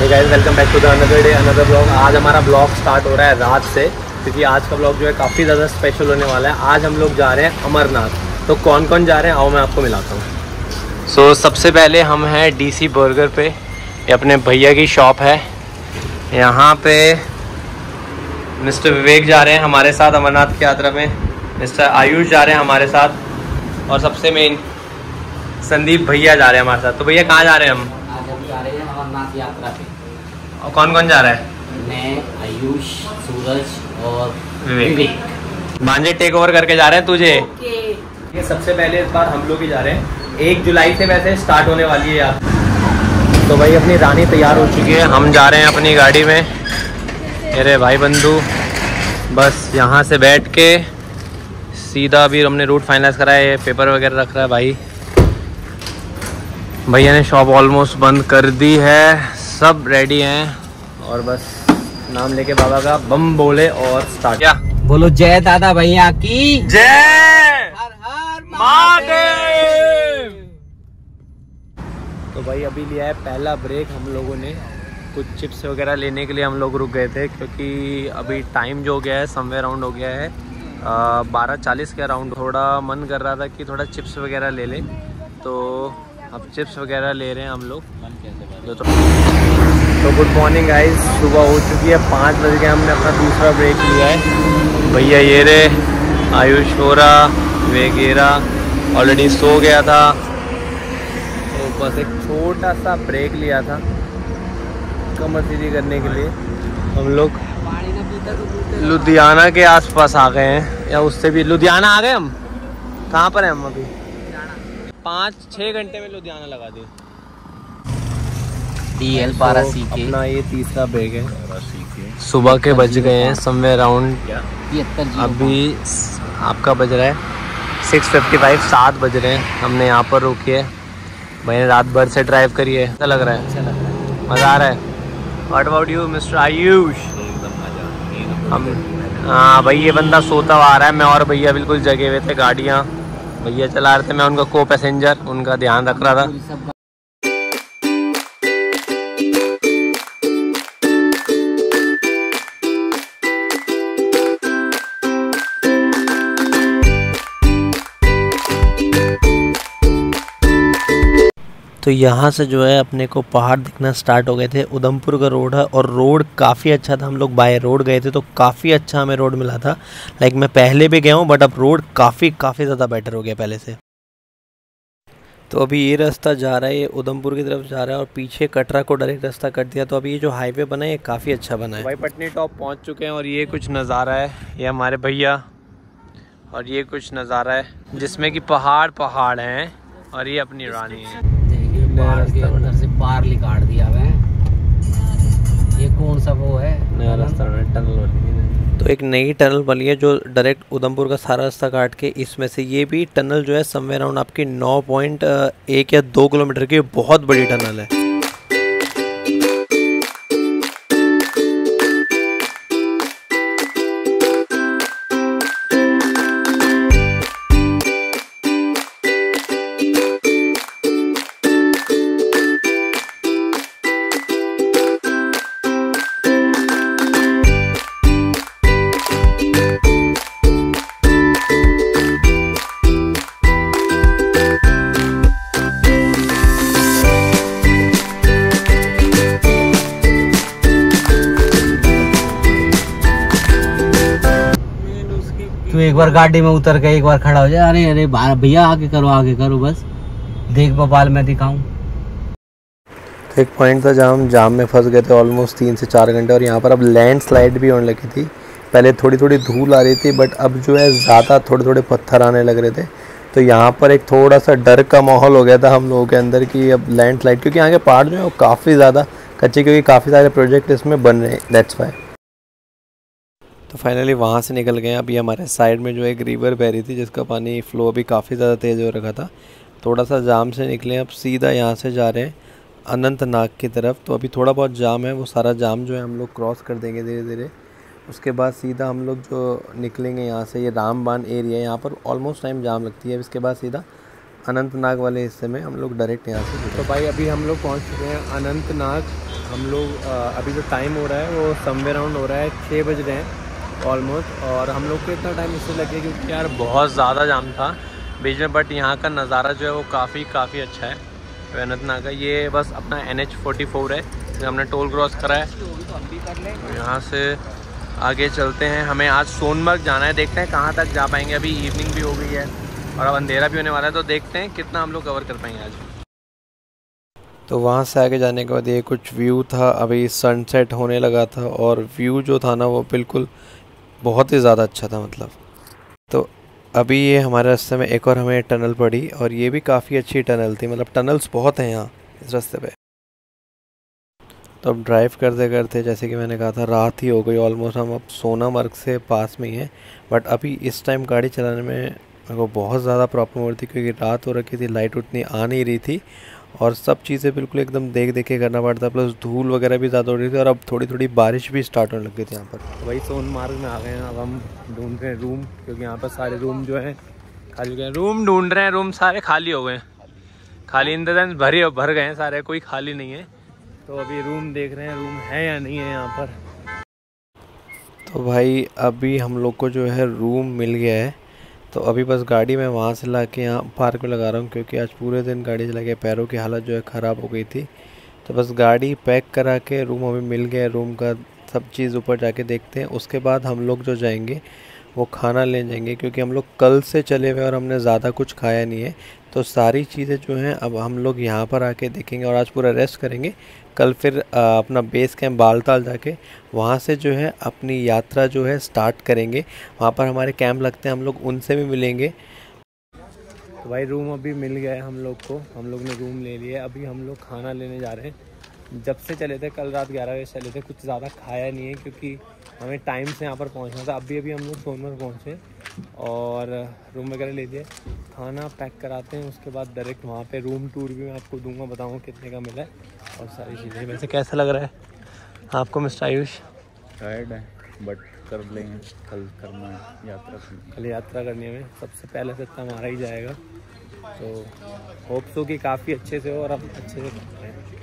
Guys welcome back to the another day another blog आज हमारा blog start हो रहा है रात से क्योंकि आज का ब्लॉग जो है काफ़ी ज़्यादा स्पेशल होने वाला है। आज हम लोग जा रहे हैं अमरनाथ। तो कौन कौन जा रहे हैं? आओ मैं आपको मिलाता हूँ। सो so, सबसे पहले हम हैं डीसी बर्गर पे। ये अपने भैया की शॉप है। यहाँ पे मिस्टर विवेक जा रहे हैं हमारे साथ अमरनाथ की यात्रा में। मिस्टर आयुष जा रहे हैं हमारे साथ। और सबसे मेन संदीप भैया जा रहे हैं हमारे साथ। तो भैया कहाँ जा रहे हैं हम? आज हम जा रहे हैं अमरनाथ यात्रा पे। और कौन कौन जा रहा है? मैं आयुष सूरज और विवेक। मांझे टेक ओवर करके जा रहे हैं तुझे। ये सबसे पहले इस बार हम लोग ही जा रहे हैं। एक जुलाई से वैसे स्टार्ट होने वाली है यार। तो भाई अपनी रानी तैयार हो चुकी है। हम जा रहे हैं अपनी गाड़ी में। मेरे भाई बंधु बस यहाँ से बैठ के सीधा अभी हमने रूट फाइनलाइज करा है। पेपर वगैरह रख रहा है भाई। भैया ने शॉप ऑलमोस्ट बंद कर दी है। सब रेडी हैं और बस नाम लेके बाबा का बम बोले और स्टार्ट क्या? बोलो जय दादा भैया की। जय! हर हर महादेव! तो भाई अभी लिया है पहला ब्रेक हम लोगों ने। कुछ चिप्स वगैरह लेने के लिए हम लोग रुक गए थे क्योंकि अभी टाइम जो हो गया है समवे राउंड हो गया है। बारह चालीस के अराउंड थोड़ा मन कर रहा था कि थोड़ा चिप्स वगैरह ले लें। तो अब चिप्स वगैरह ले रहे हैं हम लोग। तो तो गुड मॉर्निंग गाइस सुबह हो चुकी है पाँच बज के हमने अपना दूसरा ब्रेक लिया है। भैया ये रे आयुष हो रहा। वेगेरा ऑलरेडी सो गया था। तो बस एक छोटा सा ब्रेक लिया था कमर सीधी करने के लिए। हम लोग। लुधियाना के आसपास आ गए हैं या उससे भी लुधियाना आ गए हम? कहाँ पर हैं हम अभी? पाँच छः घंटे में लुधियाना लगा दी डीएल बारह सी के अपना ये तीसरा ब्रेक है। सुबह के बज गए हैं समवे अराउंड अभी आपका बज रहा है सिक्स फिफ्टी फाइव सात बज रहे हैं। हमने यहाँ पर रोकी है। मैंने रात भर से ड्राइव करी है। अच्छा लग रहा है। अच्छा लग रहा है। मज़ा आ रहा है। What about you mister Ayush हम हाँ भाई ये बंदा सोता हुआ आ रहा है। मैं और भैया बिल्कुल जगे हुए थे गाड़ियाँ। भैया चला रहे थे मैं उनका को पैसेंजर उनका ध्यान रख रहा था। तो यहाँ से जो है अपने को पहाड़ दिखना स्टार्ट हो गए थे। उधमपुर का रोड है और रोड काफ़ी अच्छा था। हम लोग बाय रोड गए थे तो काफ़ी अच्छा हमें रोड मिला था। लाइक मैं पहले भी गया हूँ बट अब रोड काफ़ी काफ़ी ज़्यादा बेटर हो गया पहले से। तो अभी ये रास्ता जा रहा है, ये उधमपुर की तरफ़ जा रहा है और पीछे कटरा को डायरेक्ट रास्ता कट दिया। तो अभी ये जो हाईवे बना है, ये काफ़ी अच्छा बना है। भाई पटनी टॉप पहुँच चुके हैं और ये कुछ नज़ारा है। ये हमारे भैया और ये कुछ नज़ारा है, जिसमें कि पहाड़ पहाड़ हैं और ये अपनी रानी है। पहाड़ के अंदर से पार निकाल दिया हुआ है ये कौन सा वो है? नया रास्ता टनल वाली तो एक नई टनल बनी है जो डायरेक्ट उधमपुर का सारा रास्ता काट के इसमें से ये भी टनल जो है समवे अराउंड आपकी नौ पॉइंट एक या दो किलोमीटर की बहुत बड़ी टनल है। एक बार गाड़ी में उतर के एक बार खड़ा हो जाए। अरे अरे भैया, आगे करो आगे करो, बस। देख बपाल मैं दिखाऊँ। तो एक पॉइंट था जहाँ हम जाम में फंस गए थे ऑलमोस्ट तीन से चार घंटे, और यहाँ पर अब लैंड स्लाइड भी होने लगी थी। पहले थोड़ी थोड़ी धूल आ रही थी बट अब जो है ज़्यादा थोड़े थोड़े पत्थर आने लग रहे थे। तो यहाँ पर एक थोड़ा सा डर का माहौल हो गया था हम लोगों के अंदर कि अब लैंड स्लाइड क्योंकि यहाँ के पहाड़ जो है वो काफ़ी ज़्यादा कच्चे, क्योंकि काफ़ी सारे प्रोजेक्ट इसमें बन रहे हैं दैट्स वाई तो फाइनली वहाँ से निकल गए। अभी हमारे साइड में जो एक रिवर बह रही थी, जिसका पानी फ्लो अभी काफ़ी ज़्यादा तेज़ हो रखा था। थोड़ा सा जाम से निकले अब सीधा यहाँ से जा रहे हैं अनंतनाग की तरफ़। तो अभी थोड़ा बहुत जाम है, वो सारा जाम जो है हम लोग क्रॉस कर देंगे धीरे धीरे उसके बाद सीधा हम लोग जो निकलेंगे यहाँ से, ये रामबान एरिया यहाँ पर ऑलमोस्ट टाइम जाम लगती है। इसके बाद सीधा अनंतनाग वाले हिस्से में हम लोग डायरेक्ट यहाँ से तो भाई, अभी हम लोग पहुँच चुके हैं अनंतनाग। हम लोग अभी जो टाइम हो रहा है, वो समवे राउंड हो रहा है छः बज रहे हैं। ऑलमोस्ट और हम लोग को इतना टाइम इससे लगे क्योंकि यार बहुत ज़्यादा जाम था बीच में बट यहाँ का नज़ारा जो है वो काफ़ी काफ़ी अच्छा है। अनंतनाग का ये बस अपना एन एच फोर्टी फोर है हमने टोल क्रॉस करा है। तो यहाँ से आगे चलते हैं हमें आज सोनमर्ग जाना है देखते हैं कहाँ तक जा पाएँगे। अभी इवनिंग भी हो गई है और अब अंधेरा भी होने वाला है तो देखते हैं कितना हम लोग कवर कर पाएँगे आज। तो वहाँ से आगे जाने के बाद ये कुछ व्यू था अभी सनसेट होने लगा था और व्यू जो था ना वो बिल्कुल बहुत ही ज़्यादा अच्छा था मतलब। तो अभी ये हमारे रास्ते में एक और हमें टनल पड़ी और ये भी काफ़ी अच्छी टनल थी मतलब टनल्स बहुत हैं यहाँ, इस रास्ते पे। तो अब ड्राइव करते करते, जैसे कि मैंने कहा था, रात ही हो गई ऑलमोस्ट हम अब सोनामर्ग से पास में ही हैं। बट अभी इस टाइम गाड़ी चलाने में मेरे को बहुत ज़्यादा प्रॉब्लम हो रही थी, क्योंकि रात हो रखी थी लाइट उतनी आ नहीं रही थी। और सब चीज़ें बिल्कुल एकदम देख देख के करना पड़ता प्लस धूल वगैरह भी ज़्यादा हो रही थी और अब थोड़ी थोड़ी बारिश भी स्टार्ट होने लग गई थी यहाँ पर। वही सोनमार्ग में आ गए हैं। अब हम ढूंढ रहे हैं रूम क्योंकि यहाँ पर सारे रूम जो हैं खाली हो। गए रूम ढूंढ रहे हैं रूम सारे खाली हो गए हैं। खाली इन द सेंस भरे भर गए हैं सारे कोई खाली नहीं है। तो अभी रूम देख रहे हैं रूम है या नहीं है यहाँ पर? तो भाई अभी हम लोग को जो है रूम मिल गया है। तो अभी बस गाड़ी मैं वहाँ से ला के यहाँ पार्क में लगा रहा हूँ, क्योंकि आज पूरे दिन गाड़ी चला के पैरों की हालत जो है ख़राब हो गई थी। तो बस गाड़ी पैक करा के रूम अभी मिल गया रूम का सब चीज़ ऊपर जाके देखते हैं। उसके बाद हम लोग जो जाएँगे, वो खाना ले जाएँगे, क्योंकि हम लोग कल से चले हुए और हमने ज़्यादा कुछ खाया नहीं है। तो सारी चीज़ें जो हैं, अब हम लोग यहाँ पर आके देखेंगे और आज पूरा रेस्ट करेंगे। कल फिर अपना बेस कैंप बालताल जाके वहाँ से जो है, अपनी यात्रा जो है स्टार्ट करेंगे। वहाँ पर हमारे कैंप लगते हैं, हम लोग उनसे भी मिलेंगे। तो भाई रूम अभी मिल गया है हम लोग को। हम लोग ने रूम ले लिया अभी हम लोग खाना लेने जा रहे हैं। जब से चले थे, कल रात ग्यारह बजे चले थे, कुछ ज़्यादा खाया नहीं है क्योंकि हमें टाइम से यहाँ पर पहुँचना था। अभी अभी हम लोग सोनमर्ग पहुँचे और रूम वगैरह ले लिए खाना पैक कराते हैं उसके बाद डायरेक्ट वहाँ पे रूम टूर भी मैं आपको दूँगा बताऊँगा कितने का मिला है और सारी चीज़ें। वैसे कैसा लग रहा है आपको मिस्टर आयुष? टायर्ड है बट कर लेंगे। कल करना है यात्रा कल यात्रा करने में सबसे पहले से इतना हमारा ही जाएगा। तो होप्स हो कि काफ़ी अच्छे से हो और अब अच्छे से